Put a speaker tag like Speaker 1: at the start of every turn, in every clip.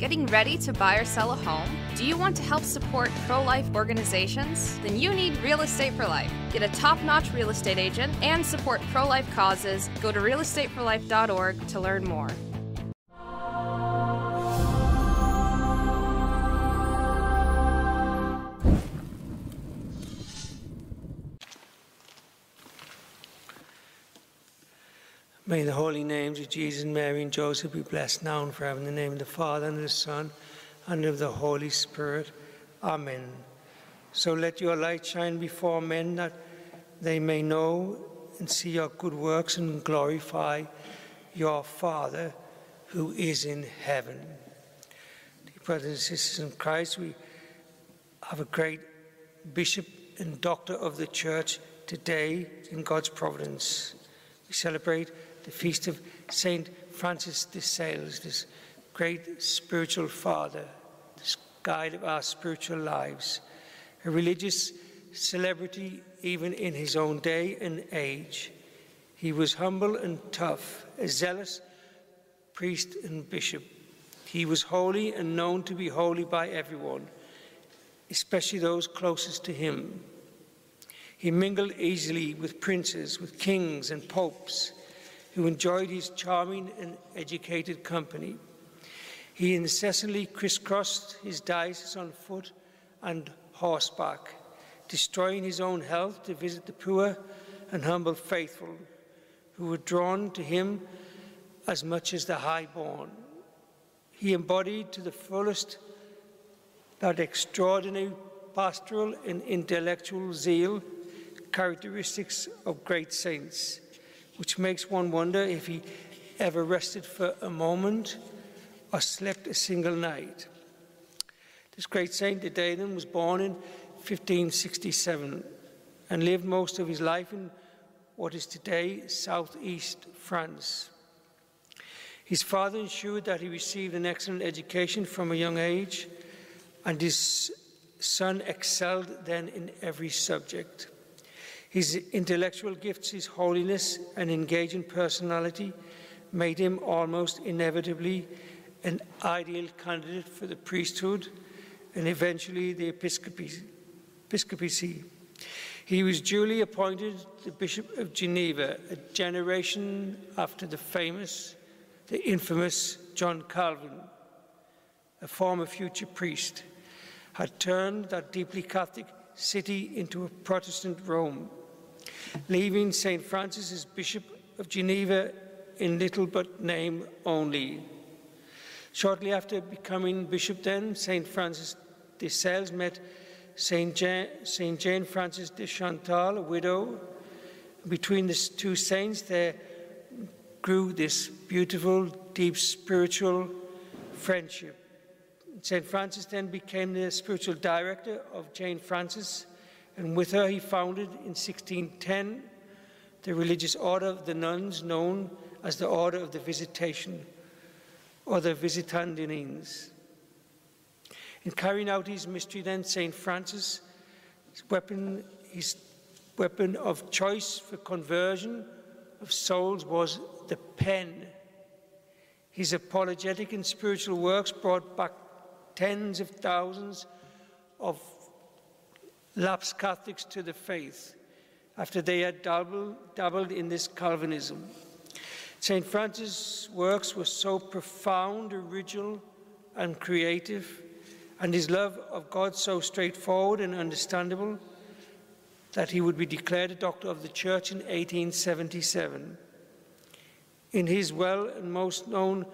Speaker 1: Getting ready to buy or sell a home? Do you want to help support pro life organizations? Then you need Real Estate for Life. Get a top notch real estate agent and support pro life causes. Go to realestateforlife.org to learn more.
Speaker 2: May the holy names of Jesus, Mary, and Joseph be blessed now and forever in the name of the Father, and of the Son, and of the Holy Spirit. Amen. So let your light shine before men that they may know and see your good works and glorify your Father who is in heaven. Dear brothers and sisters in Christ, we have a great bishop and doctor of the church today in God's providence. We celebrate the feast of Saint Francis de Sales, this great spiritual father, this guide of our spiritual lives, a religious celebrity even in his own day and age. He was humble and tough, a zealous priest and bishop. He was holy and known to be holy by everyone, especially those closest to him. He mingled easily with princes, with kings and popes who enjoyed his charming and educated company. He incessantly crisscrossed his diocese on foot and horseback, destroying his own health to visit the poor and humble faithful who were drawn to him as much as the high-born. He embodied to the fullest that extraordinary pastoral and intellectual zeal characteristics of great saints which makes one wonder if he ever rested for a moment or slept a single night. This great saint, Dedaden, was born in 1567 and lived most of his life in what is today southeast France. His father ensured that he received an excellent education from a young age, and his son excelled then in every subject. His intellectual gifts, his holiness, and engaging personality made him almost inevitably an ideal candidate for the priesthood and eventually the episcopacy. He was duly appointed the Bishop of Geneva, a generation after the famous, the infamous John Calvin, a former future priest, had turned that deeply Catholic city into a Protestant Rome leaving St. Francis as Bishop of Geneva in little but name only. Shortly after becoming bishop then, St. Francis de Sales met St. Jane, St. Jane Francis de Chantal, a widow. Between the two saints, there grew this beautiful, deep spiritual friendship. St. Francis then became the spiritual director of Jane Francis, and with her he founded in 1610 the religious order of the nuns known as the Order of the Visitation or the Visitandines. In carrying out his mystery then, St. Francis, his weapon, his weapon of choice for conversion of souls was the pen. His apologetic and spiritual works brought back tens of thousands of lapsed Catholics to the faith after they had dabbled, dabbled in this Calvinism. St. Francis' works were so profound, original, and creative, and his love of God so straightforward and understandable that he would be declared a doctor of the church in 1877. In his well and most known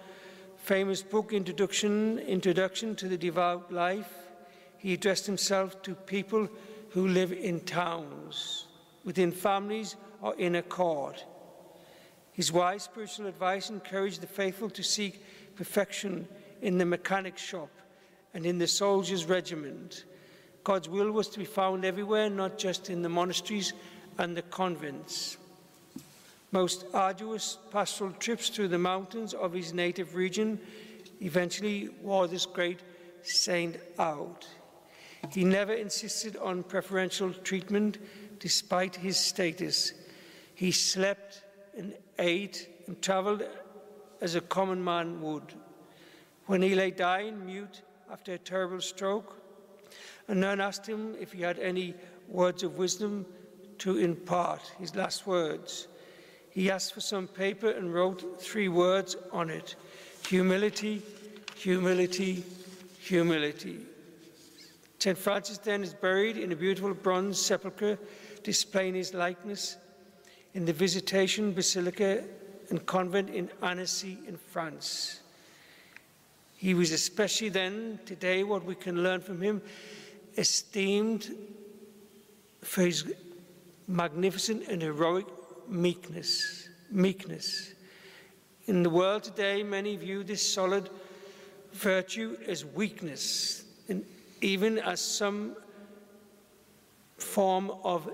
Speaker 2: famous book, Introduction, Introduction to the Devout Life, he addressed himself to people who live in towns, within families, or in a court. His wise spiritual advice encouraged the faithful to seek perfection in the mechanic shop and in the soldier's regiment. God's will was to be found everywhere, not just in the monasteries and the convents. Most arduous pastoral trips through the mountains of his native region eventually wore this great saint out. He never insisted on preferential treatment despite his status. He slept and ate and traveled as a common man would. When he lay dying, mute, after a terrible stroke, a nun asked him if he had any words of wisdom to impart, his last words. He asked for some paper and wrote three words on it humility, humility, humility. St. Francis then is buried in a beautiful bronze sepulchre displaying his likeness in the Visitation Basilica and Convent in Annecy in France. He was especially then, today, what we can learn from him, esteemed for his magnificent and heroic meekness. Meekness. In the world today, many view this solid virtue as weakness, even as some form of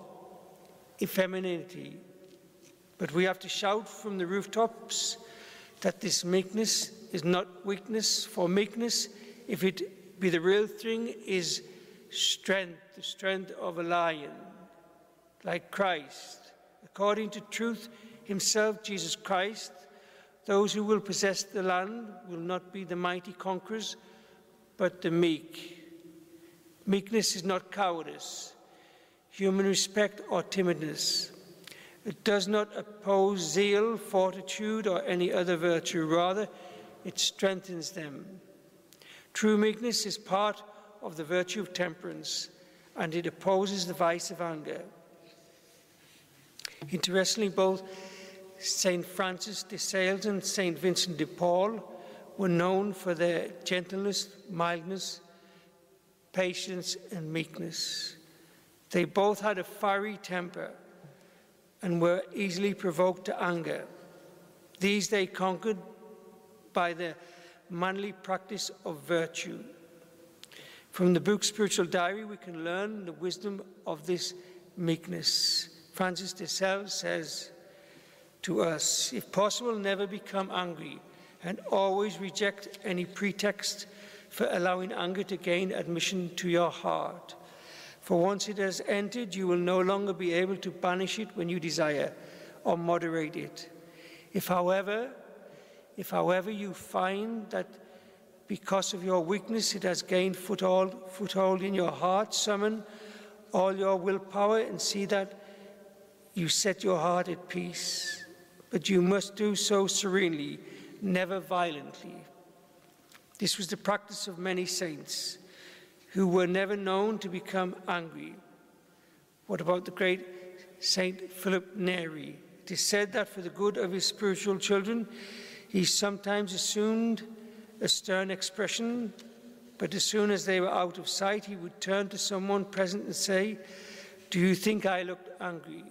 Speaker 2: effeminacy. But we have to shout from the rooftops that this meekness is not weakness, for meekness, if it be the real thing, is strength, the strength of a lion, like Christ. According to truth, himself, Jesus Christ, those who will possess the land will not be the mighty conquerors, but the meek. Meekness is not cowardice, human respect, or timidness. It does not oppose zeal, fortitude, or any other virtue. Rather, it strengthens them. True meekness is part of the virtue of temperance, and it opposes the vice of anger. Interestingly, both St. Francis de Sales and St. Vincent de Paul were known for their gentleness, mildness, patience, and meekness. They both had a fiery temper and were easily provoked to anger. These they conquered by the manly practice of virtue. From the book Spiritual Diary, we can learn the wisdom of this meekness. Francis de Sales says, to us. If possible, never become angry and always reject any pretext for allowing anger to gain admission to your heart. For once it has entered, you will no longer be able to banish it when you desire or moderate it. If, however, if, however, you find that because of your weakness it has gained foothold, foothold in your heart, summon all your willpower and see that you set your heart at peace but you must do so serenely, never violently. This was the practice of many saints who were never known to become angry. What about the great Saint Philip Neri? It is said that for the good of his spiritual children, he sometimes assumed a stern expression, but as soon as they were out of sight, he would turn to someone present and say, Do you think I looked angry?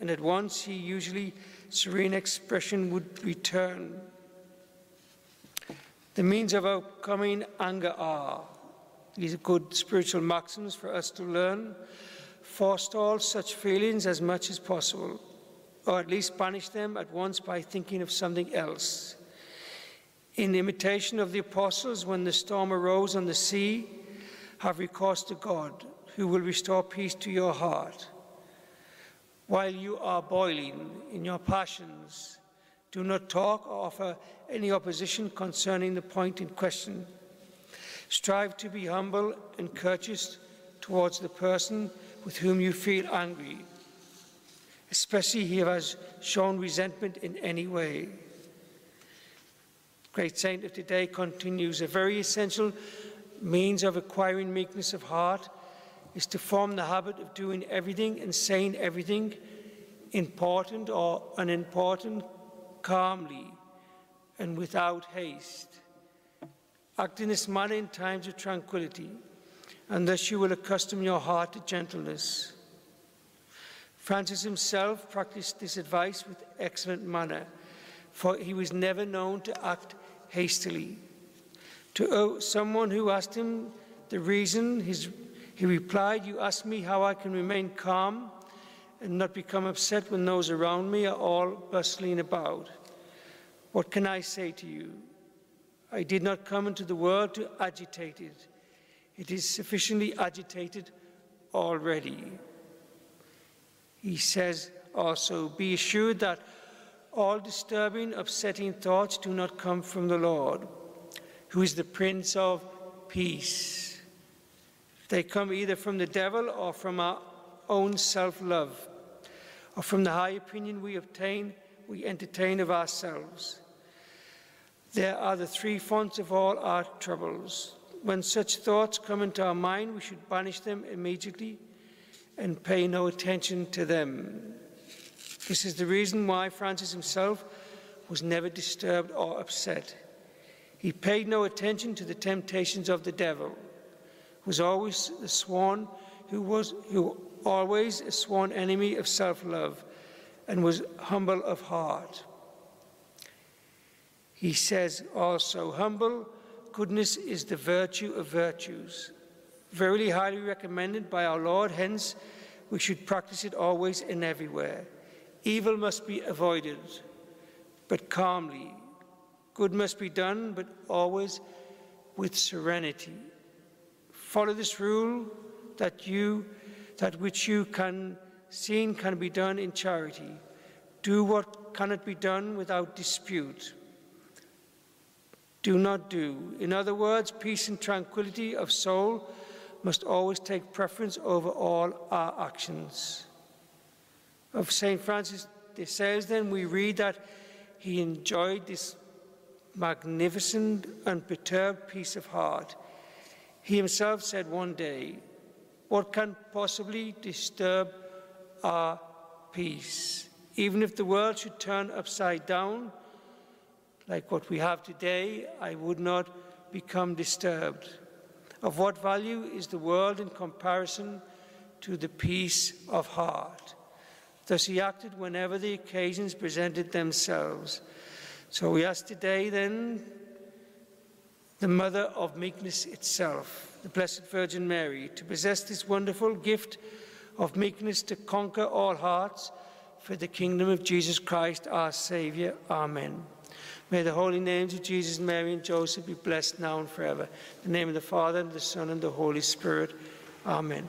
Speaker 2: And at once he usually serene expression would return. The means of overcoming anger are these are good spiritual maxims for us to learn. Forestall such feelings as much as possible, or at least banish them at once by thinking of something else. In imitation of the apostles, when the storm arose on the sea, have recourse to God, who will restore peace to your heart. While you are boiling in your passions, do not talk or offer any opposition concerning the point in question. Strive to be humble and courteous towards the person with whom you feel angry, especially if he has shown resentment in any way. Great Saint of today continues a very essential means of acquiring meekness of heart is to form the habit of doing everything and saying everything, important or unimportant, calmly and without haste. Act in this manner in times of tranquility, and thus you will accustom your heart to gentleness. Francis himself practiced this advice with excellent manner, for he was never known to act hastily. To oh, someone who asked him the reason his he replied, You ask me how I can remain calm and not become upset when those around me are all bustling about. What can I say to you? I did not come into the world to agitate it. It is sufficiently agitated already. He says also, Be assured that all disturbing, upsetting thoughts do not come from the Lord, who is the Prince of Peace. They come either from the devil or from our own self love, or from the high opinion we obtain, we entertain of ourselves. There are the three fonts of all our troubles. When such thoughts come into our mind, we should banish them immediately and pay no attention to them. This is the reason why Francis himself was never disturbed or upset. He paid no attention to the temptations of the devil, was always the swan who was who always a sworn enemy of self-love and was humble of heart. He says also, humble goodness is the virtue of virtues. Verily highly recommended by our Lord, hence we should practice it always and everywhere. Evil must be avoided, but calmly. Good must be done, but always with serenity. Follow this rule that you that which you can seen can be done in charity. Do what cannot be done without dispute. Do not do. In other words, peace and tranquility of soul must always take preference over all our actions. Of St. Francis de Sales, then, we read that he enjoyed this magnificent, unperturbed peace of heart. He himself said one day, What can possibly disturb our peace? Even if the world should turn upside down, like what we have today, I would not become disturbed. Of what value is the world in comparison to the peace of heart? Thus he acted whenever the occasions presented themselves. So we ask today, then, the Mother of Meekness itself, the Blessed Virgin Mary, to possess this wonderful gift of meekness to conquer all hearts for the kingdom of Jesus Christ, our Saviour. Amen. May the holy names of Jesus, Mary, and Joseph be blessed now and forever. In the name of the Father, and the Son, and the Holy Spirit. Amen.